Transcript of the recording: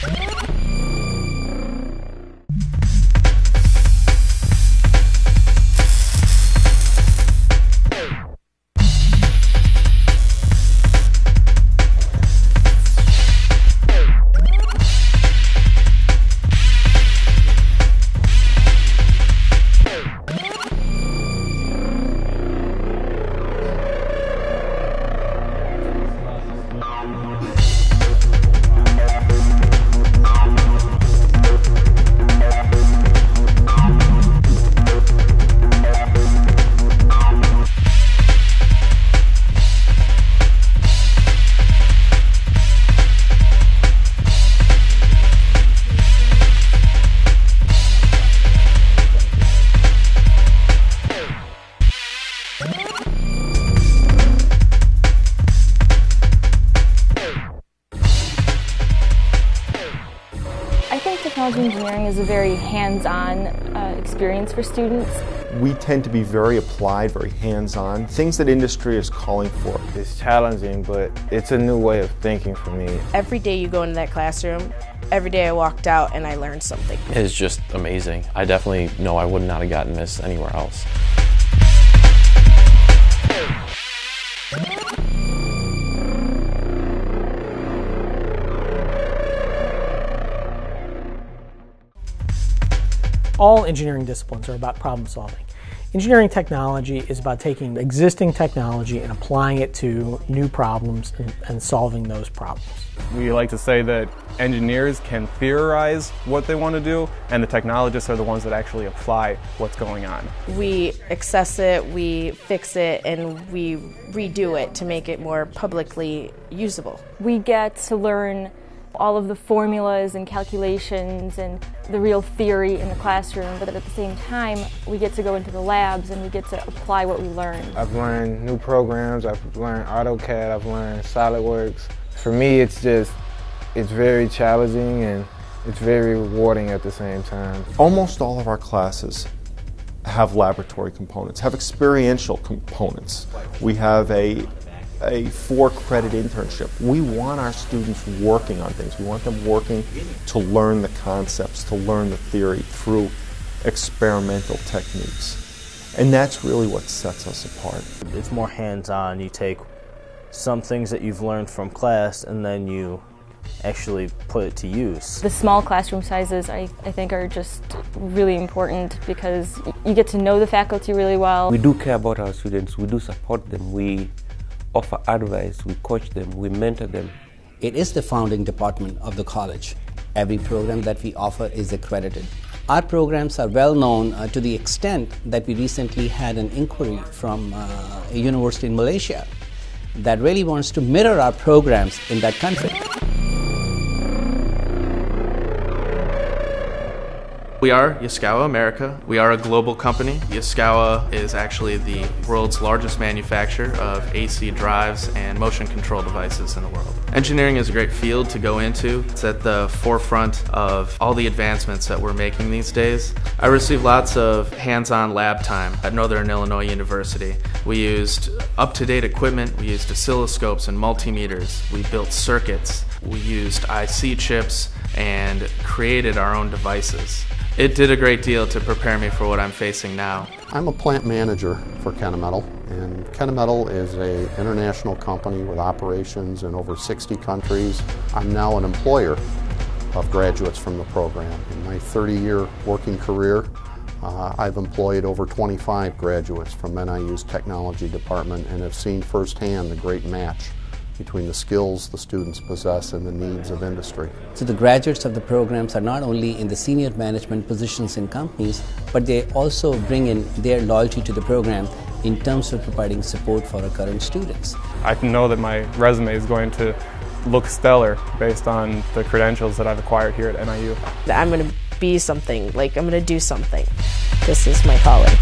I engineering is a very hands-on uh, experience for students. We tend to be very applied, very hands-on, things that industry is calling for. It's challenging, but it's a new way of thinking for me. Every day you go into that classroom, every day I walked out and I learned something. It's just amazing. I definitely know I would not have gotten this anywhere else. All engineering disciplines are about problem solving. Engineering technology is about taking existing technology and applying it to new problems and, and, solving those problems. We like to say that engineers can theorize what they want to do, and the technologists are the ones that actually apply what's going on. We access it, we fix it, and we redo it to make it more publicly usable. We get to learn all of the formulas and calculations and the real theory in the classroom, but at the same time, we get to go into the labs and we get to apply what we learn. I've learned new programs, I've learned AutoCAD, I've learned SolidWorks. For me, it's just, it's very challenging and it's very rewarding at the same time. Almost all of our classes have laboratory components, have experiential components. We have a a four credit internship. We want our students working on things. We want them working to learn the concepts, to learn the theory through experimental techniques. And that's really what sets us apart. It's more hands on. You take some things that you've learned from class and then you actually put it to use. The small classroom sizes, I, I think, are just really important because you get to know the faculty really well. We do care about our students, we do support them, we offer advice, we coach them, we mentor them. It is the founding department of the college. Every program that we offer is accredited. Our programs are well known uh, to the extent that we recently had an inquiry from uh, a university in Malaysia that really wants to mirror our programs in that country. We are Yaskawa America. We are a global company. Yaskawa is actually the world's largest manufacturer of AC drives and motion control devices in the world. Engineering is a great field to go into. It's at the forefront of all the advancements that we're making these days. I received lots of hands-on lab time at Northern Illinois University. We used up-to-date equipment. We used oscilloscopes and multimeters. We built circuits. We used IC chips and created our own devices. It did a great deal to prepare me for what I'm facing now. I'm a plant manager for Kennametal, and Kennametal is an international company with operations in over 60 countries. I'm now an employer of graduates from the program. In my 30-year working career, uh, I've employed over 25 graduates from NIU's technology department and have seen firsthand the great match between the skills the students possess and the needs of industry. So the graduates of the programs are not only in the senior management positions in companies, but they also bring in their loyalty to the program in terms of providing support for our current students. I know that my resume is going to look stellar based on the credentials that I've acquired here at NIU. I'm going to be something, like I'm going to do something. This is my calling.